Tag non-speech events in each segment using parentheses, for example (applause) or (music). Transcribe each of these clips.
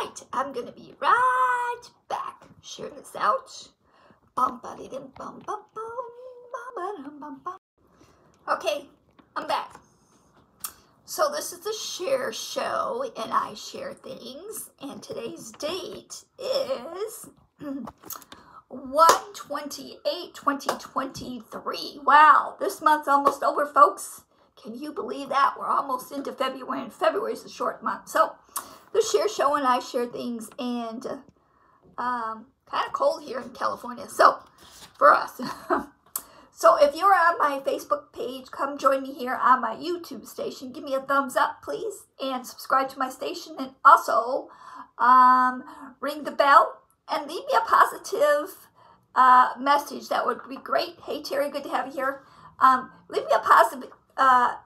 right, I'm to be right back. Share this out. Okay, I'm back. So this is the share show and I share things and today's date is 128 2023. Wow, this month's almost over folks. Can you believe that? We're almost into February and February is a short month. So the share show and I share things and um, kind of cold here in California. So for us. (laughs) So if you're on my Facebook page, come join me here on my YouTube station. Give me a thumbs up, please, and subscribe to my station. And also um, ring the bell and leave me a positive uh, message. That would be great. Hey, Terry, good to have you here. Um, leave me a positive, uh,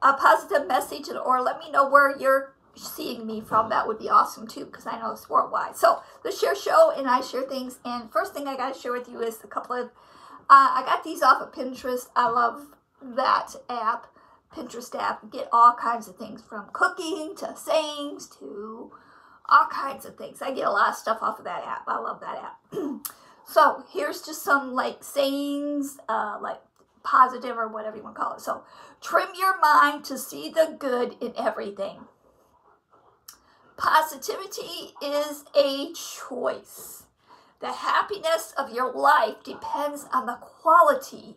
a positive message or let me know where you're seeing me from. That would be awesome too because I know it's worldwide. So the share show and I share things. And first thing I got to share with you is a couple of uh, I got these off of Pinterest. I love that app, Pinterest app. get all kinds of things from cooking to sayings to all kinds of things. I get a lot of stuff off of that app. I love that app. (clears throat) so here's just some like sayings, uh, like positive or whatever you want to call it. So trim your mind to see the good in everything. Positivity is a choice. The happiness of your life depends on the quality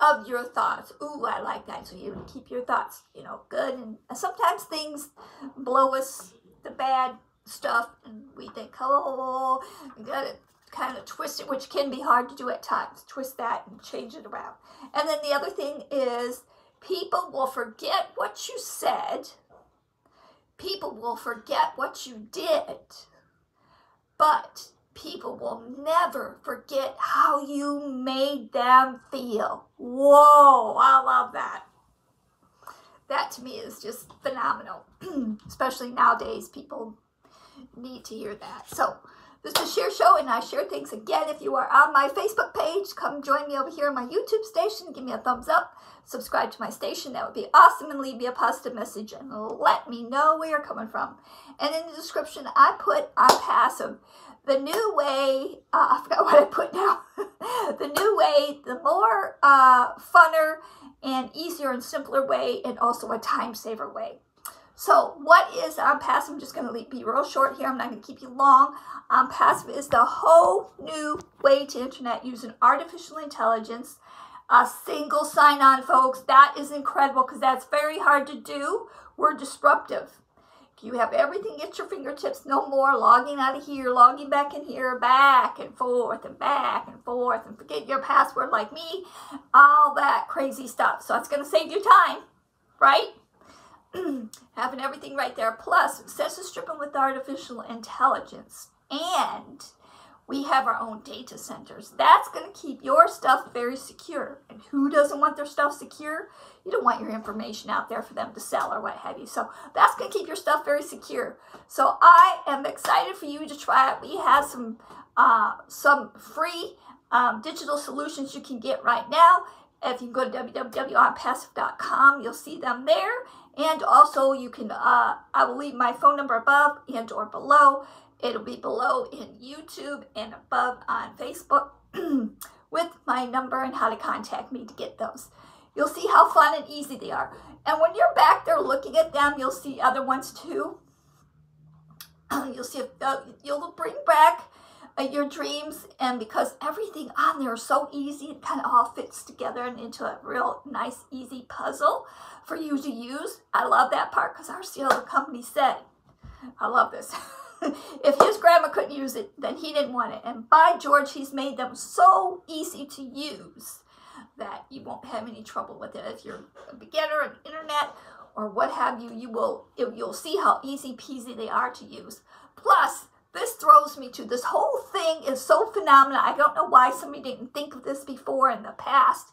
of your thoughts. Ooh, I like that. So you keep your thoughts, you know, good. And sometimes things blow us the bad stuff, and we think, oh, you got to kind of twist it, which can be hard to do at times. Twist that and change it around. And then the other thing is, people will forget what you said. People will forget what you did. But people will never forget how you made them feel. Whoa, I love that. That to me is just phenomenal, (clears throat) especially nowadays. People need to hear that. So, this is Share Show, and I share things again. If you are on my Facebook page, come join me over here on my YouTube station. Give me a thumbs up, subscribe to my station. That would be awesome, and leave me a positive message and let me know where you're coming from. And in the description, I put ONPASSIVE the new way, uh, (laughs) I forgot what I put now. (laughs) the new way, the more uh, funner and easier and simpler way, and also a time saver way. So, what is ONPASSIVE? I'm just going to be real short here. I'm not going to keep you long. ONPASSIVE is the whole new way to internet using artificial intelligence. A single sign on, folks. That is incredible because that's very hard to do. We're disruptive. You have everything at your fingertips, no more logging out of here, logging back in here, back and forth and back and forth and forget your password like me, all that crazy stuff. So it's going to save you time, right? (clears throat) Having everything right there. Plus, census stripping with artificial intelligence and we have our own data centers. That's going to keep your stuff very secure. And who doesn't want their stuff secure? You don't want your information out there for them to sell or what have you. So that's going to keep your stuff very secure. So I am excited for you to try it. We have some uh, some free um, digital solutions you can get right now. If you go to www.onpassive.com, you'll see them there. And also you can, uh, I will leave my phone number above and or below. It'll be below in YouTube and above on Facebook (clears throat) with my number and how to contact me to get those. You'll see how fun and easy they are. And when you're back there looking at them, you'll see other ones too. (clears throat) you'll see, uh, you'll bring back your dreams and because everything on there is so easy, it kind of all fits together and into a real nice, easy puzzle for you to use. I love that part because our CEO company said, I love this. (laughs) if his grandma couldn't use it, then he didn't want it. And by George, he's made them so easy to use that you won't have any trouble with it. If you're a beginner on internet or what have you, you will you'll see how easy peasy they are to use. Plus, this throws me to this whole thing is so phenomenal. I don't know why somebody didn't think of this before in the past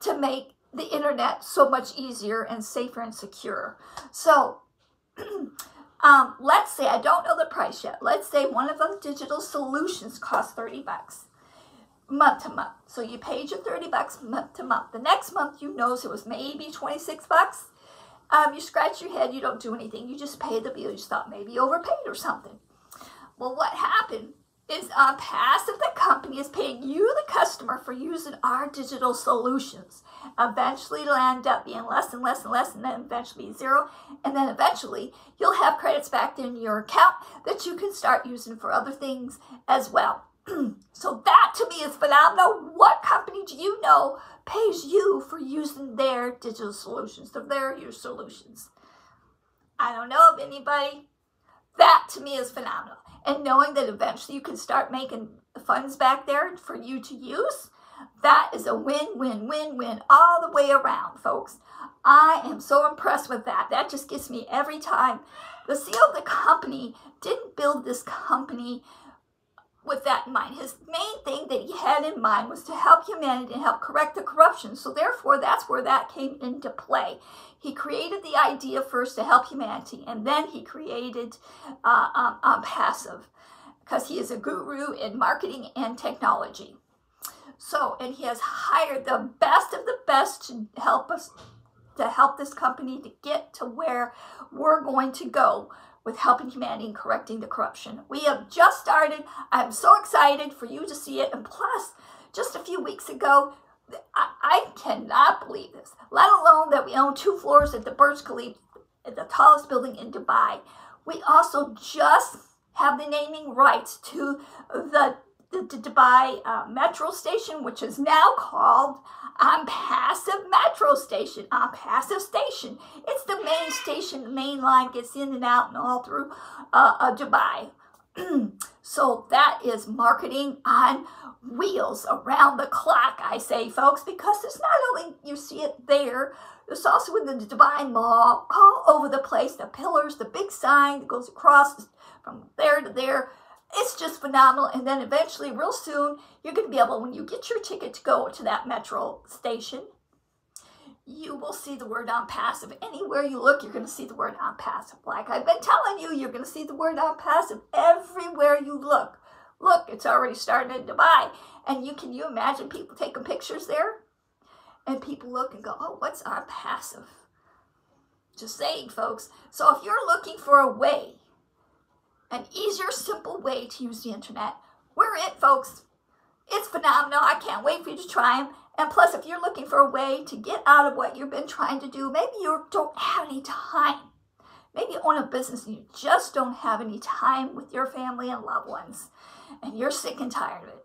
to make the internet so much easier and safer and secure. So (clears throat) Um, let's say, I don't know the price yet. Let's say one of those digital solutions costs 30 bucks month to month. So you paid your 30 bucks month to month. The next month you knows it was maybe 26 bucks. Um, you scratch your head, you don't do anything, you just pay the bill. You thought maybe you overpaid or something. Well, what happened is uh, ONPASSIVE, the company is paying you, the customer, for using our digital solutions. Eventually, it'll end up being less and less and less, and then eventually be zero. And then eventually, you'll have credits back in your account that you can start using for other things as well. (clears throat) so, that to me is phenomenal. What company do you know pays you for using their digital solutions, their your solutions? I don't know of anybody. That to me is phenomenal and knowing that eventually you can start making funds back there for you to use, that is a win, win, win, win all the way around, folks. I am so impressed with that. That just gets me every time. The CEO of the company didn't build this company with that in mind. His main thing that he had in mind was to help humanity and help correct the corruption. So, therefore, that's where that came into play. He created the idea first to help humanity, and then he created uh, um, um, Passive because he is a guru in marketing and technology. So, and he has hired the best of the best to help us, to help this company to get to where we're going to go with helping humanity and correcting the corruption. We have just started. I'm so excited for you to see it. And plus, just a few weeks ago, I, I cannot believe this, let alone that we own two floors at the Burj Khalifa, the tallest building in Dubai. We also just have the naming rights to the, the, Dubai uh, metro station, which is now called ONPASSIVE Metro Station. ONPASSIVE Station. It's the main station. The main line gets in and out and all through uh, uh, Dubai. (clears throat) so that is marketing on wheels around the clock, I say, folks, because it's not only you see it there, it's also in the Dubai Mall, all over the place. The pillars, the big sign that goes across from there to there. It's just phenomenal. And then eventually, real soon, you're going to be able, when you get your ticket to go to that metro station, you will see the word ONPASSIVE. Anywhere you look, you're going to see the word ONPASSIVE. Like I've been telling you, you're going to see the word ONPASSIVE everywhere you look. Look, it's already starting in Dubai. And you can you imagine people taking pictures there? And people look and go, oh, what's ONPASSIVE? Just saying, folks. So if you're looking for a way an easier, simple way to use the internet. We're it, folks. It's phenomenal. I can't wait for you to try them. And plus, if you're looking for a way to get out of what you've been trying to do, maybe you don't have any time. Maybe you own a business and you just don't have any time with your family and loved ones, and you're sick and tired of it.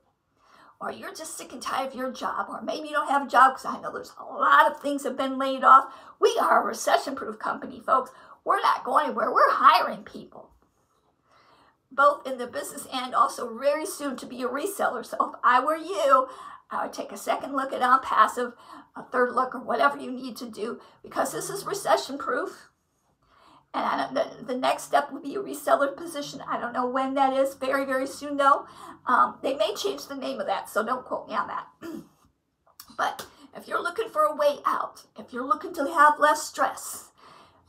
Or you're just sick and tired of your job, or maybe you don't have a job because I know there's a lot of things have been laid off. We are a recession proof company, folks. We're not going anywhere. We're hiring people both in the business and also very soon to be a reseller. So if I were you, I would take a second look at ONPASSIVE, a third look, or whatever you need to do because this is recession proof. And the, the next step would be a reseller position. I don't know when that is, very, very soon though. Um, they may change the name of that, so don't quote me on that. (clears throat) but if you're looking for a way out, if you're looking to have less stress,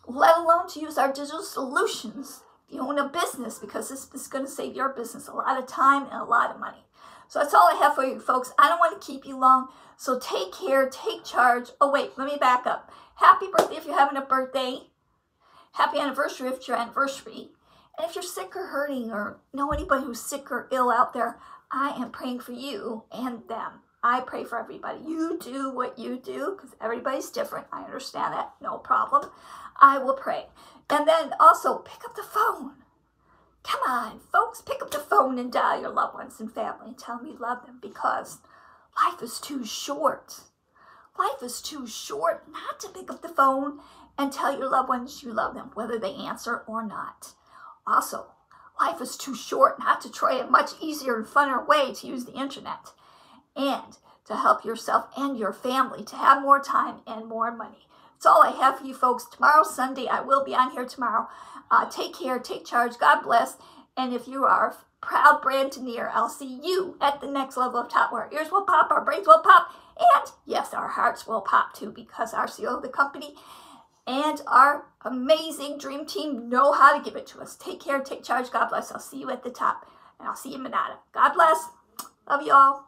let alone to use our digital solutions, you own a business because this is going to save your business a lot of time and a lot of money. So that's all I have for you folks. I don't want to keep you long. So take care, take charge. Oh, wait, let me back up. Happy birthday if you're having a birthday. Happy anniversary if it's your anniversary. And if you're sick or hurting or know anybody who's sick or ill out there, I am praying for you and them. I pray for everybody. You do what you do because everybody's different. I understand that. No problem. I will pray. And then also pick up the phone. Come on, folks, pick up the phone and dial your loved ones and family and tell them you love them because life is too short. Life is too short not to pick up the phone and tell your loved ones you love them, whether they answer or not. Also, life is too short not to try a much easier and funner way to use the internet and to help yourself and your family to have more time and more money. That's all I have for you folks. Tomorrow, Sunday, I will be on here tomorrow. Uh, take care, take charge, God bless. And if you are a proud Brandoneer, I'll see you at the next level of top where our ears will pop, our brains will pop, and yes, our hearts will pop too because our CEO of the company and our amazing dream team know how to give it to us. Take care, take charge, God bless. I'll see you at the top, and I'll see you in Manada. God bless. Love you all.